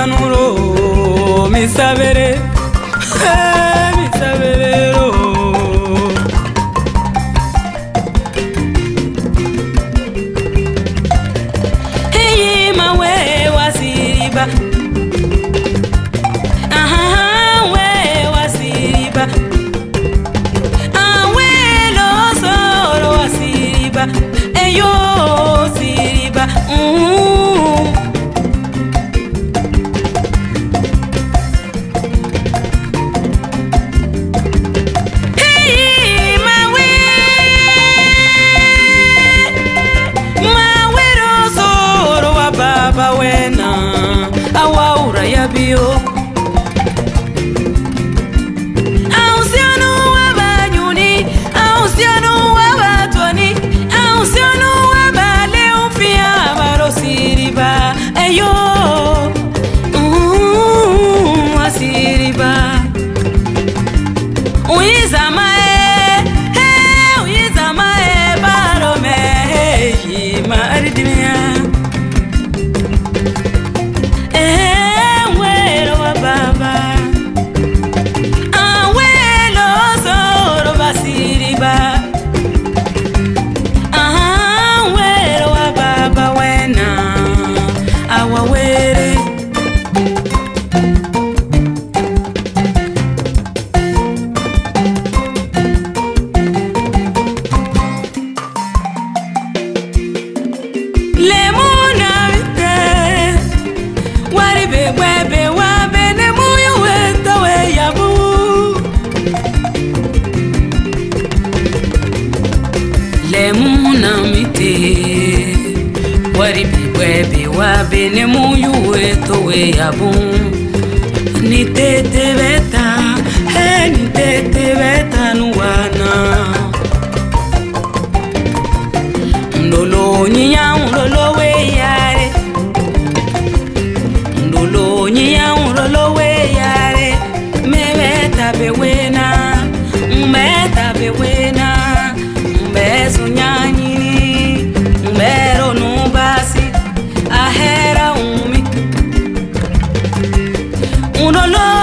kanulo misabere hey. Eh. vio webe wabe nemuyu wetawe yabu yabu nitete beta he nitete beta nuwana ndolo nyiya ndolo we yare ndolo nyiya ndolo we yare mebe tabe wena mbe tabe wena mbe sunyanyini mbe ronu basi ahera umi ndolo nyiya ndolo